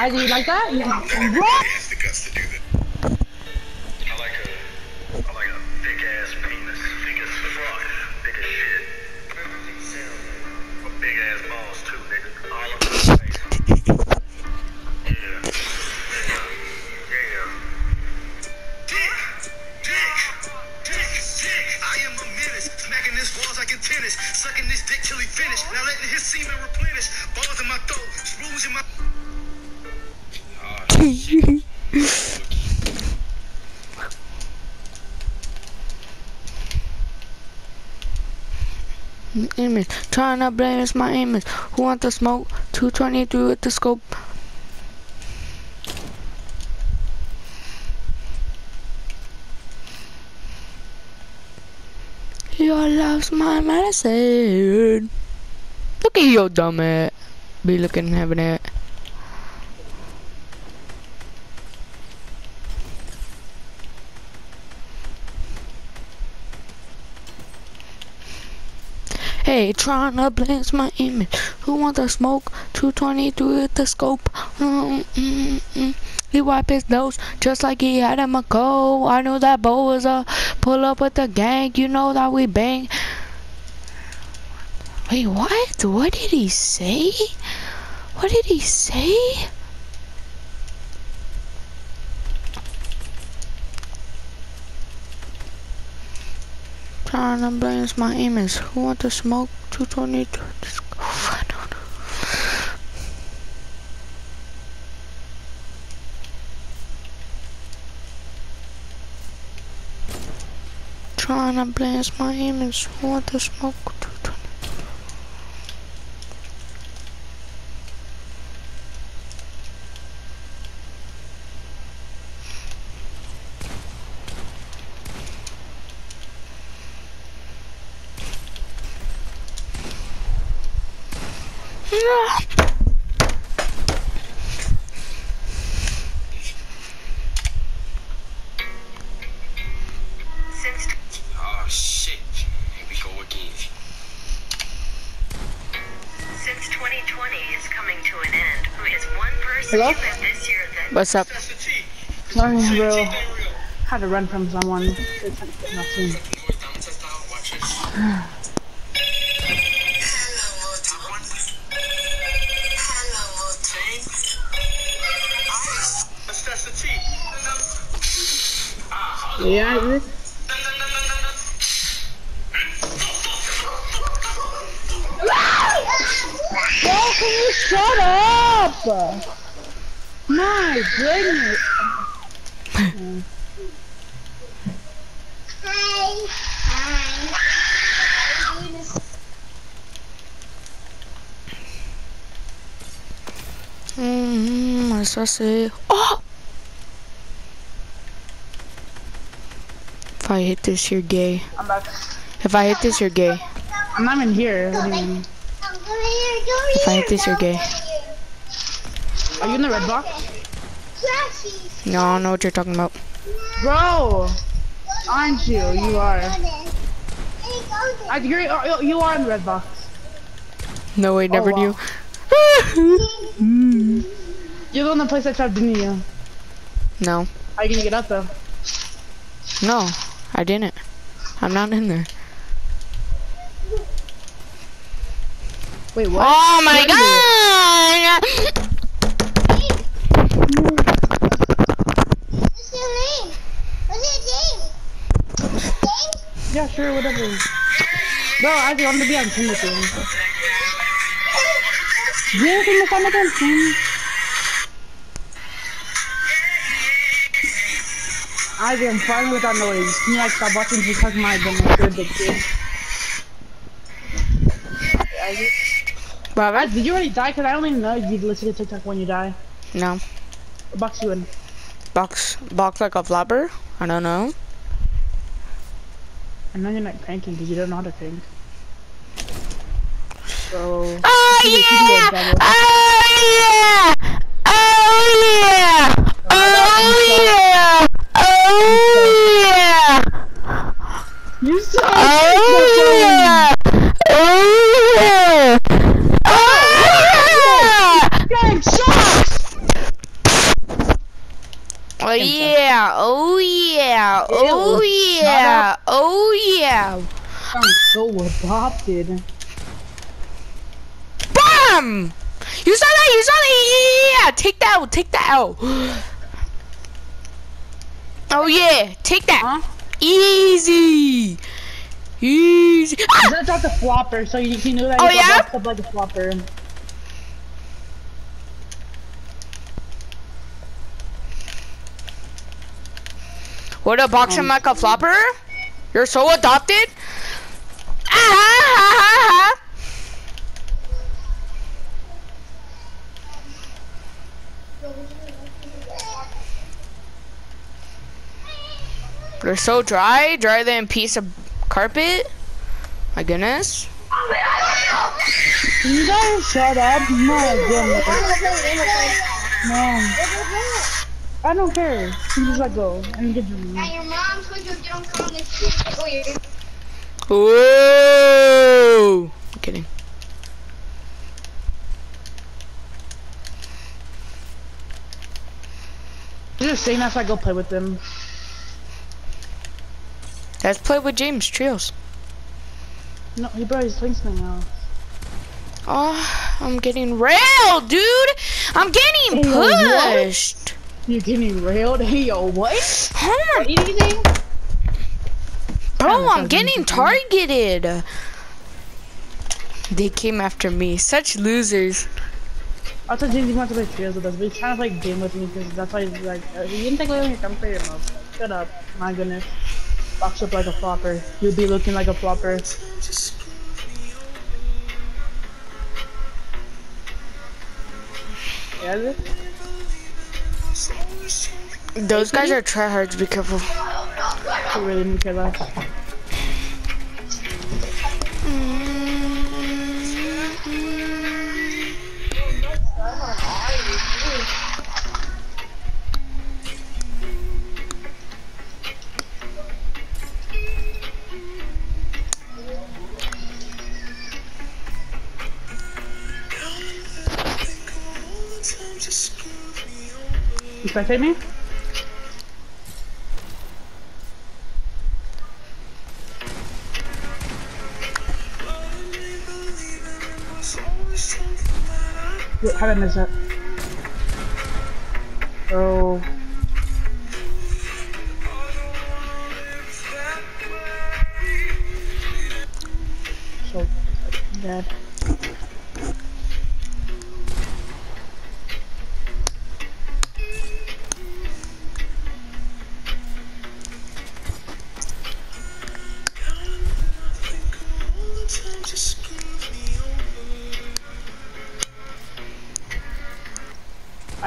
I do you like that? You- What? the guts to do that. I like a, I like a big ass penis, big as fuck, big as shit. But big ass balls too, nigga. All over the face. Yeah, yeah, yeah. Dick, dick, dick, dick. I am a menace, smacking this walls like a tennis, sucking this dick till he finished. Now letting his semen replenish. Balls in my Trying to blaze my image. Who want the smoke? 223 with the scope. Your love's my medicine. Look at your dumb ass. Be looking having it. Trying to blaze my image. Who want the smoke? 223 with the scope. Mm, mm, mm. He wipe his nose just like he had him a go. I knew that Bo was a pull up with the gang. You know that we bang. Wait, what? What did he say? What did he say? Trying to blaze my image. Who want to smoke? 222. Let's go. I don't know. Trying to blast my image. Who want to smoke? Hello? you live this year that What's up? That's. Sorry, bro. T, they real. Had to run from someone. It's nothing. Watch this. That's that's the Yeah, this. Bro, can you shut up? My goodness. Hi. Mm, what's I say? Oh! If I hit this, you're gay. If I hit this, you're gay. I'm not even here. What do you mean? If I hit this, you're gay. Are you in the red box? No, I don't know what you're talking about. Bro! Aren't you? You are. I, you're, you- are in the red box. No, I oh, never wow. knew. You're the one that placed that trap, didn't you? no, How you gonna get out though? no, I didn't. I'm not in there. Wait, what? Oh my there. god! Yeah, sure, whatever. Bro, I just wanted to be on team with you. Yeah, can you find on team? I'm fine with that noise. Can you like stop watching because my like you're addicted? What? Guys, did you already die? Cause I don't even know you listen to TikTok when you die. No. Box you in? Box, box like a flopper? I don't know. I know you're not cranking because you don't know how to crank. So... Oh You can do it, yeah! Devil. Oh yeah! Oh yeah! Oh yeah! Oh yeah! You suck! Oh yeah! Oh yeah! Oh yeah! Gang, sucks! Oh yeah, oh yeah, oh Ew, yeah, oh I'm so adopted. Bam! You saw that? You saw that? Yeah, take that out. Take that out. Oh yeah, take that. Huh? Easy, easy. Ah! That's not the flopper, so you, you knew that Oh, yeah? up like a flopper. What a box him Um, like a flopper? You're so adopted? You're so dry, drier than a piece of carpet. My goodness. Can you guys shut up? My goodness. Man. I don't care. You just let go and get your At your mom's when you don't come this shit. Oh, Whoa! I'm kidding. Just saying that so I go play with them. Let's play with James Trios. No, he brought his something else. Oh, I'm getting railed, dude. I'm getting Hey, yo, what? pushed. You're getting railed? Hey, yo, what? Eat anything? bro, I'm getting targeted. They came after me. Such losers. I thought James wanted to play trios with us, but he's trying to play game with me because that's why he's like, uh, you didn't take away when you come for your mouth. Shut up. My goodness. Box up like a flopper. You'll be looking like a flopper. Yeah. Those guys are tryhards. Be careful. I really didn't care less. You spectate me? How did I miss that? Oh.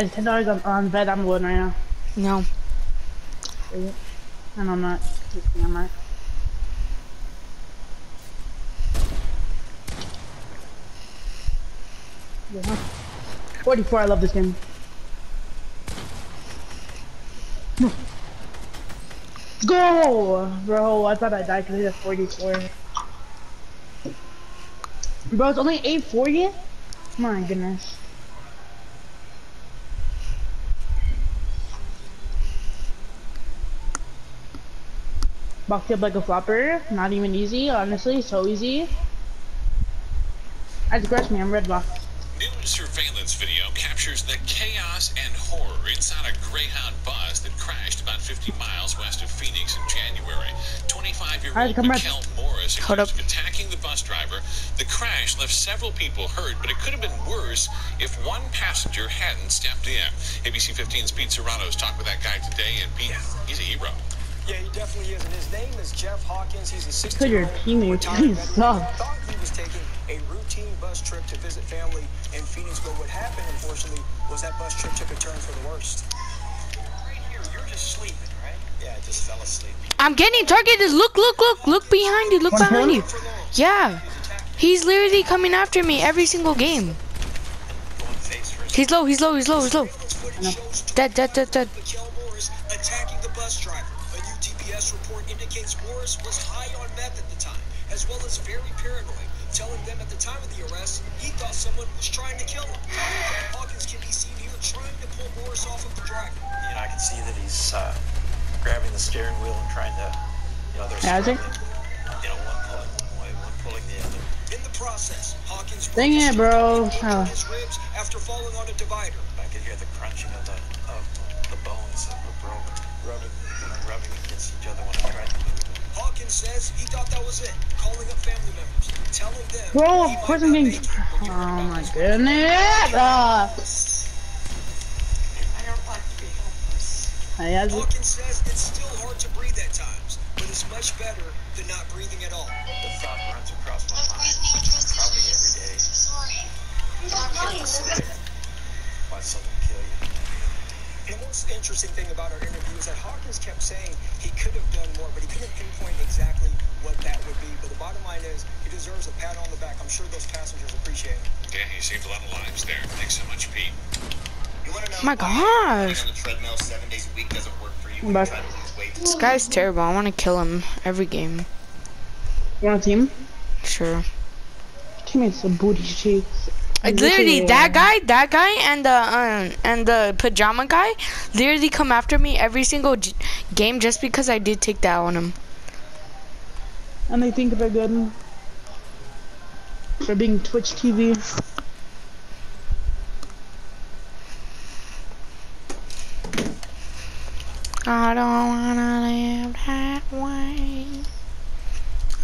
I just ten dollars on, on bed. I'm winning right now. No. And I'm not. I'm not. Yeah. 44, I love this game. Let's go! Bro, I thought I died because he had 44. Bro, it's only 840? My goodness. Boxed up like a flopper. Not even easy, honestly. So easy. I scratch me, I'm red box. New surveillance video captures the chaos and horror inside a Greyhound bus that crashed about 50 miles west of Phoenix in January. 25-year-old Alright, come Morris accused up. of attacking the bus driver. The crash left several people hurt, but it could have been worse if one passenger hadn't stepped in. ABC 15's Pete Serrano's talked with that guy today, and Pete, he's a hero. Yeah, he definitely is. And his name is Jeff Hawkins. He's a 60 Because your teammates, he suck. thought he was taking a routine bus trip to visit family in Phoenix, but what happened, unfortunately, was that bus trip took a turn for the worst. Right here, you're just sleeping, right? Yeah, I just fell asleep. I'm getting targeted. Look, look, look, look behind you. Look One behind kill? you. Yeah. He's literally coming after me every single game. Going face first. He's low, he's low, he's low, he's low. Dead, dead, dead, dead. Mikkel attacking the bus driver. A new DPS report indicates Morris was high on meth at the time, as well as very paranoid, telling them at the time of the arrest he thought someone was trying to kill him. Hawkins can be seen here trying to pull Morris off of the driver. You know, I can see that he's uh, grabbing the steering wheel and trying to, you know, they're Yeah, I think- struggling. You know, one pulling one way, one pulling the other. In the process, Hawkins Dang it, bro. broke Oh. his ribs after falling on a divider. I could hear the crunching of the of the bones that were broken, rubbing, rubbing against each other when I tried to move them. Hawkins says he thought that was it, calling up family members, telling them Bro, of course I'm getting. make it when you heard Oh my goodness. Uh, I don't like to be helpless. Had Hawkins says it's still hard to breathe at times, but it's much better than not breathing at all. The thought runs across my mind probably every day. Why someone kill you? The most interesting thing about our interview is that Hawkins kept saying he could have done more, but he couldn't pinpoint exactly what that would be. But the bottom line is, he deserves a pat on the back. I'm sure those passengers appreciate it. Yeah, he saved a lot of lives there. Thanks so much, Pete. You want to know Oh my why gosh. running on the treadmill seven days a week doesn't work for you when Back. you try to lose weight? This guy's terrible. I want to kill him every game. You want a team? Sure. Teammates of booty cheeks. Literally, that guy, that guy, and the um, and the pajama guy, literally come after me every single game just because I did take that on him. And they think they're good. For being Twitch TV. I don't wanna live that way.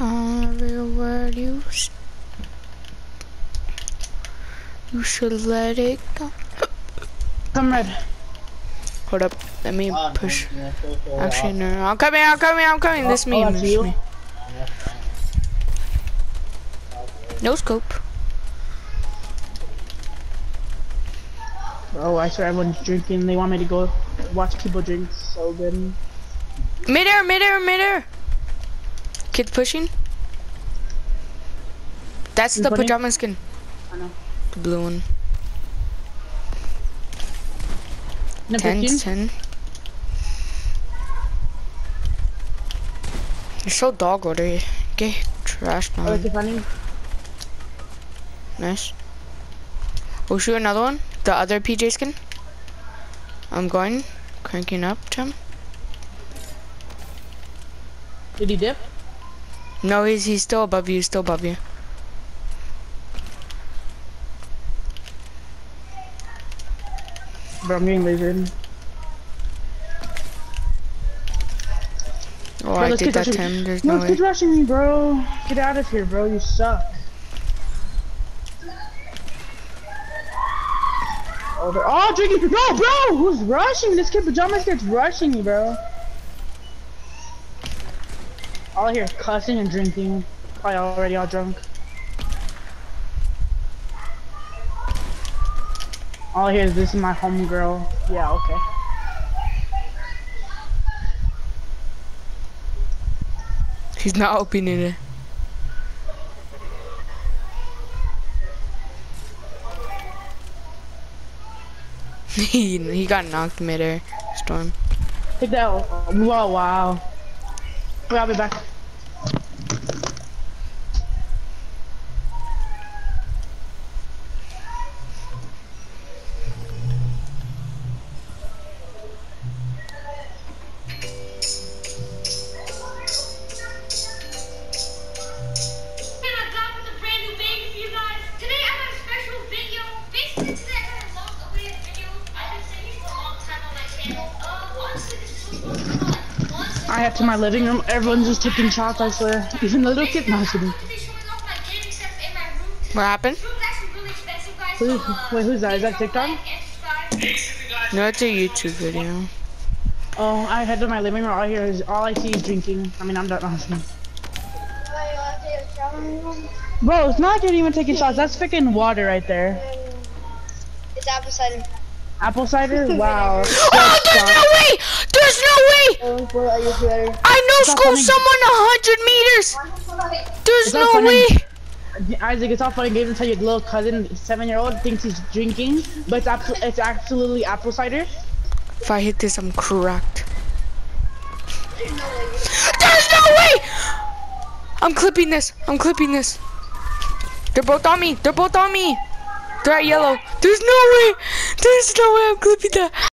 Every word you s- you should let it go. Come red. Hold up, let me ah, push. Actually, no, no, I'm coming, I'm coming, I'm coming. This oh, me, oh, that's this you? me. No scope. Oh, I swear everyone's drinking. They want me to go watch people drink so good. Midair, midair, midair. Kid pushing. That's You the funny? pajama skin. The blue one. 10, You're so dog order. Get trashed Oh, now. funny. Nice. We'll shoot another one. The other PJ skin. I'm going. Cranking up, Tim. Did he dip? No, he's he's still above you. He's still above you. Bro, I'm getting lasered. Oh, Bro, I did that, rushing- Tim. There's No, no let's way. keep rushing me, bro. Get out of here, bro. You suck. Oh, they're oh, all drinking. No, bro. Who's rushing? This kid pajamas gets rushing me, bro. All I hear is cussing and drinking. Probably already all drunk. All I hear is this is my homegirl. Yeah, okay. He's not opening it. he he got knocked midair. Storm. Take that. Whoa, wow. I'll be back. To my living room. Everyone's just taking shots, I swear. Even the little kid. No, I'm kidding. I'm be showing off my gaming setup in my room. What happened? This room's actually really expensive, guys. Who- wait, who's that? Is that please TikTok? don't like and subscribe. No, it's a YouTube video. Oh, I head to my living room. All I hear is all I see is drinking. I mean, I'm done. honestly. Bro, it's not like you're even taking shots. That's freaking water right there. It's apple cider. Apple cider? Wow. Oh, there's no way! There's no way! I know school someone a hundred meters. There's no funny. way. Isaac, it's all funny. Gabe tell your little cousin, seven-year-old, thinks he's drinking, but it's, abso- it's absolutely apple cider. If I hit this, I'm cracked. There's no way! I'm clipping this. I'm clipping this. They're both on me. They're both on me. They're at yellow. There's no way. There's no way I'm clipping that.